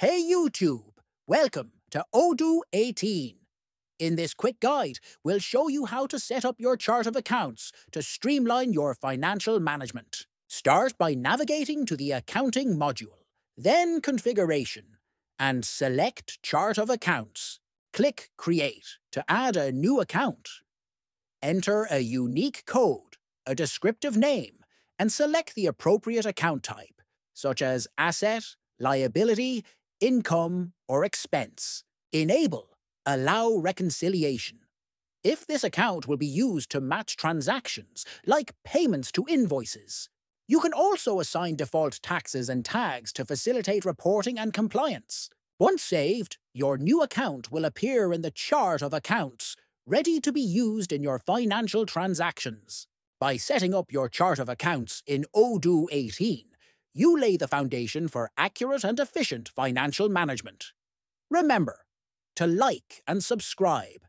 Hey YouTube, welcome to Odoo 18. In this quick guide, we'll show you how to set up your chart of accounts to streamline your financial management. Start by navigating to the Accounting module, then Configuration, and select Chart of Accounts. Click Create to add a new account. Enter a unique code, a descriptive name, and select the appropriate account type, such as Asset, Liability, Income, or Expense. Enable Allow Reconciliation. If this account will be used to match transactions, like payments to invoices, you can also assign default taxes and tags to facilitate reporting and compliance. Once saved, your new account will appear in the chart of accounts, ready to be used in your financial transactions. By setting up your chart of accounts in Odoo 18, you lay the foundation for accurate and efficient financial management. Remember, to like and subscribe